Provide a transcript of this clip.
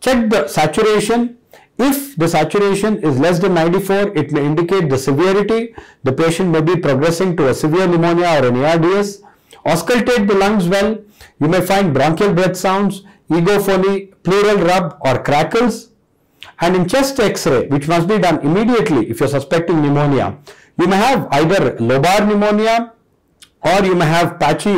check the saturation. If the saturation is less than 94, it may indicate the severity. The patient may be progressing to a severe pneumonia or an ARDS. Auscultate the lungs well. You may find bronchial breath sounds, egophony, pleural rub or crackles. And in chest x-ray, which must be done immediately if you're suspecting pneumonia, you may have either lobar pneumonia or you may have patchy